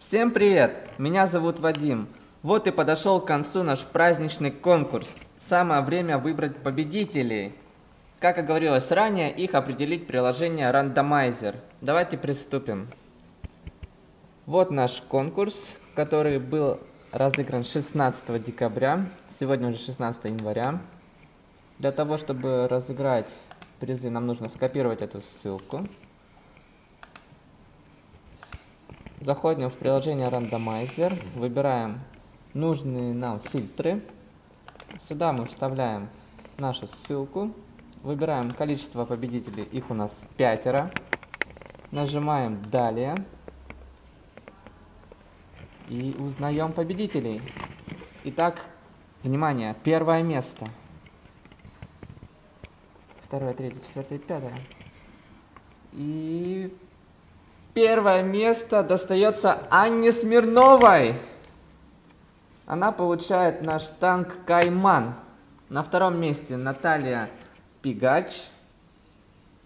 Всем привет! Меня зовут Вадим. Вот и подошел к концу наш праздничный конкурс. Самое время выбрать победителей. Как и говорилось ранее, их определить приложение Randomizer. Давайте приступим. Вот наш конкурс, который был разыгран 16 декабря. Сегодня уже 16 января. Для того, чтобы разыграть призы, нам нужно скопировать эту ссылку. Заходим в приложение Randomizer, выбираем нужные нам фильтры. Сюда мы вставляем нашу ссылку, выбираем количество победителей, их у нас пятеро. Нажимаем «Далее» и узнаем победителей. Итак, внимание, первое место. Второе, третье, четвертое, пятое. И Первое место достается Анне Смирновой. Она получает наш танк Кайман. На втором месте Наталья Пигач.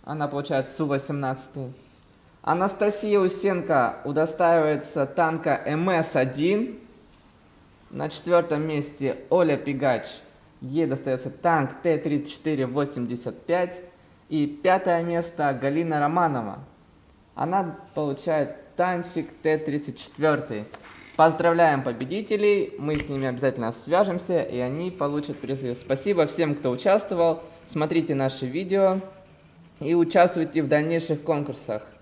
Она получает Су-18. Анастасия Усенко удостаивается танка МС-1. На четвертом месте Оля Пигач. Ей достается танк Т-34-85. И пятое место Галина Романова она получает танчик Т-34. Поздравляем победителей, мы с ними обязательно свяжемся, и они получат призы. Спасибо всем, кто участвовал, смотрите наши видео и участвуйте в дальнейших конкурсах.